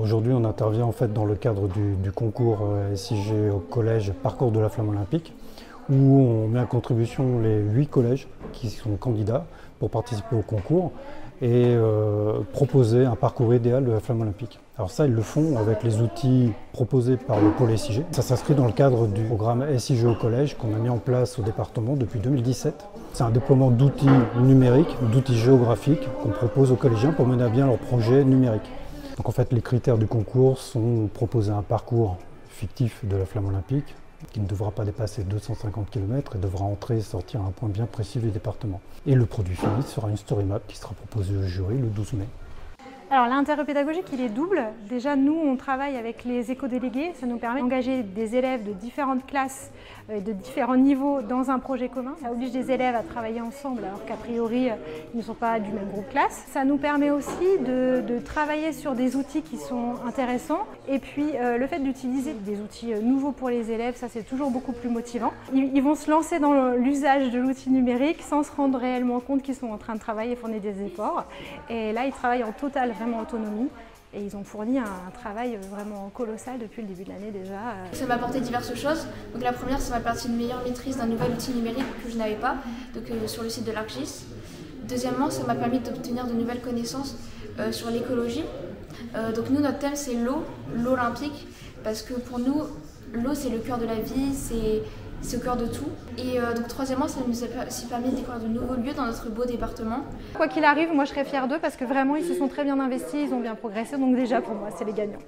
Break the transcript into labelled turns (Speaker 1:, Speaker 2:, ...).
Speaker 1: Aujourd'hui, on intervient en fait dans le cadre du, concours euh, SIG au collège Parcours de la Flamme Olympique, où on met en contribution les huit collèges qui sont candidats pour participer au concours et euh, proposer un parcours idéal de la flamme olympique. Alors ça, ils le font avec les outils proposés par le pôle SIG. Ça s'inscrit dans le cadre du programme SIG au collège qu'on a mis en place au département depuis 2017. C'est un déploiement d'outils numériques, d'outils géographiques qu'on propose aux collégiens pour mener à bien leurs projets numériques. Donc en fait, les critères du concours sont proposer un parcours fictif de la flamme olympique, qui ne devra pas dépasser 250 km et devra entrer et sortir à un point bien précis du département. Et le produit fini sera une story map qui sera proposée au jury le 12 mai.
Speaker 2: Alors l'intérêt pédagogique, il est double. Déjà, nous, on travaille avec les éco-délégués. Ça nous permet d'engager des élèves de différentes classes et de différents niveaux dans un projet commun. Ça oblige les élèves à travailler ensemble alors qu'à priori, ils ne sont pas du même groupe classe. Ça nous permet aussi de, travailler sur des outils qui sont intéressants. Et puis, euh, le fait d'utiliser des outils euh, nouveaux pour les élèves, ça c'est toujours beaucoup plus motivant. Ils, vont se lancer dans l'usage de l'outil numérique sans se rendre réellement compte qu'ils sont en train de travailler et fournir des efforts. Et là, ils travaillent en total autonomie. Et ils ont fourni un, travail vraiment colossal depuis le début de l'année déjà.
Speaker 3: Ça m'a apporté diverses choses. Donc la première, ça m'a permis une meilleure maîtrise d'un nouvel outil numérique que je n'avais pas donc, euh, sur le site de l'ArcGIS. Deuxièmement, ça m'a permis d'obtenir de nouvelles connaissances euh, sur l'écologie. Euh, donc nous, notre thème, c'est l'eau, l'Olympique, parce que pour nous, l'eau, c'est le cœur de la vie, c'est c'est au cœur de tout. Et euh, donc troisièmement, ça nous a aussi permis de découvrir de nouveaux lieux dans notre beau département.
Speaker 2: Quoi qu'il arrive, moi je serais fière d'eux parce que vraiment ils se sont très bien investis, ils ont bien progressé, donc déjà pour moi c'est les gagnants.